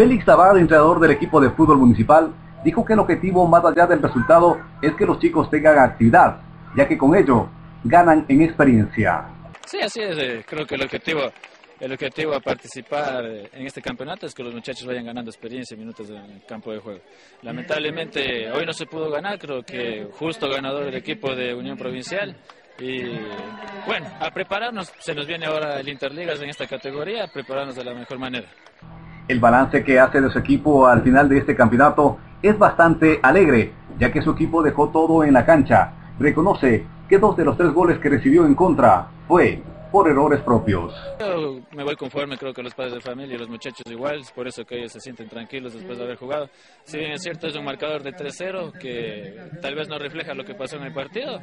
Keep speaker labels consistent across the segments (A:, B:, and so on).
A: Félix Abad, entrenador del equipo de fútbol municipal, dijo que el objetivo más allá del resultado es que los chicos tengan actividad, ya que con ello ganan en experiencia.
B: Sí, así es. eh, Creo que el objetivo, el objetivo a participar eh, en este campeonato es que los muchachos vayan ganando experiencia y minutos en el campo de juego. Lamentablemente hoy no se pudo ganar, creo que justo ganador el equipo de Unión Provincial. Y bueno, a prepararnos, se nos viene ahora el Interligas en esta categoría, a prepararnos de la mejor manera.
A: El balance que hace de su equipo al final de este campeonato es bastante alegre, ya que su equipo dejó todo en la cancha. Reconoce que dos de los tres goles que recibió en contra fue por errores propios.
B: Yo me voy conforme, creo que los padres de familia y los muchachos igual, por eso que ellos se sienten tranquilos después de haber jugado. Si bien es cierto, es un marcador de 3-0 que tal vez no refleja lo que pasó en el partido.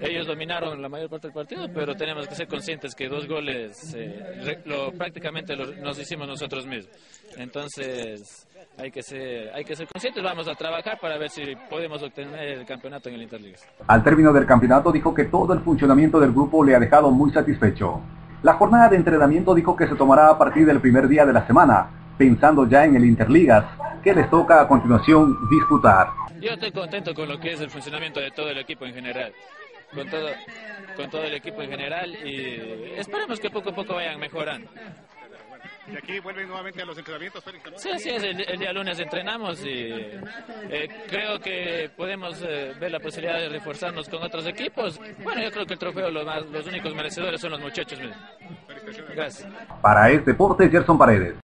B: Ellos dominaron la mayor parte del partido, pero tenemos que ser conscientes que dos goles eh, lo, prácticamente lo- nos hicimos nosotros mismos. Entonces hay que, ser, hay que ser conscientes, vamos a trabajar para ver si podemos obtener el campeonato en el Interligas.
A: Al término del campeonato dijo que todo el funcionamiento del grupo le ha dejado muy satisfecho. La jornada de entrenamiento dijo que se tomará a partir del primer día de la semana, pensando ya en el Interligas, que les toca a continuación disputar.
B: Yo estoy contento con lo que es el funcionamiento de todo el equipo en general. Con todo, con todo el equipo en general y esperemos que poco a poco vayan mejorando.
C: Y aquí vuelven nuevamente a los entrenamientos, Félix. ¿no?
B: Sí, así es, el, el día lunes entrenamos y eh, creo que podemos eh, ver la posibilidad de reforzarnos con otros equipos. Bueno, yo creo que el trofeo los, más- los únicos merecedores son los muchachos. Gracias.
A: Para este deporte, Gerson Paredes.